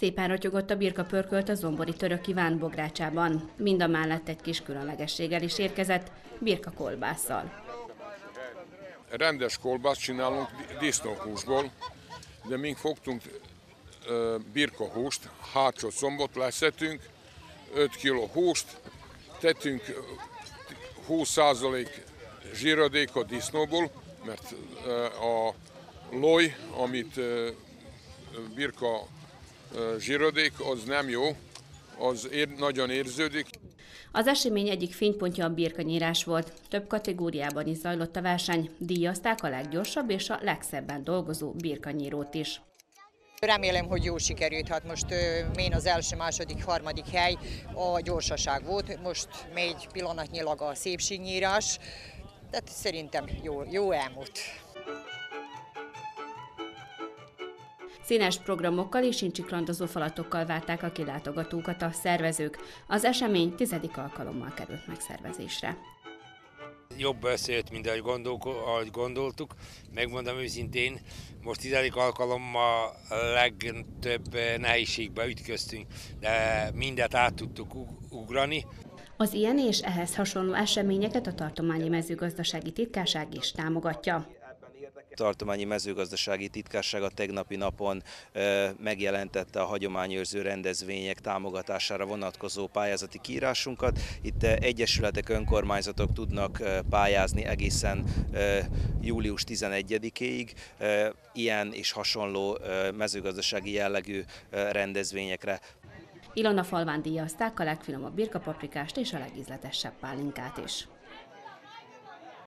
Szépen rotyogott a birka pörkölt a zombori török Iván bográcsában. Mind a mellett egy kis különlegességgel is érkezett, birka kolbásszal. Rendes kolbászt csinálunk disznóhúsból, de mink fogtunk uh, birkahúst, hátsó combot leszetünk, 5 kg húst, tettünk 20% zsíradékot disznóból, mert a loj, amit birka zsíradék, az nem jó, az ér, nagyon érződik. Az esemény egyik fénypontja a birkanyírás volt. Több kategóriában is zajlott a verseny. Díjazták a leggyorsabb és a legszebben dolgozó birkanyírót is. Remélem, hogy jó sikerült. Hát most én az első, második, harmadik hely a gyorsaság volt. Most megy pillanatnyilag a szépségnyírás. Tehát szerintem jó, jó elmúlt. Színes programokkal és incsiklandozó falatokkal várták a kilátogatókat a szervezők. Az esemény tizedik alkalommal került megszervezésre. Jobb összejött, mint ahogy, gondol, ahogy gondoltuk. Megmondom őszintén, most tizedik alkalommal legtöbb nehézségbe ütköztünk, de mindet át tudtuk ugrani. Az ilyen és ehhez hasonló eseményeket a Tartományi Mezőgazdasági Titkárság is támogatja tartományi mezőgazdasági titkárság a tegnapi napon megjelentette a hagyományőrző rendezvények támogatására vonatkozó pályázati kiírásunkat. Itt egyesületek, önkormányzatok tudnak pályázni egészen július 11-ig ilyen és hasonló mezőgazdasági jellegű rendezvényekre. Ilona falván díjazták a legfinomabb birkapaprikást és a legízletesebb pálinkát is.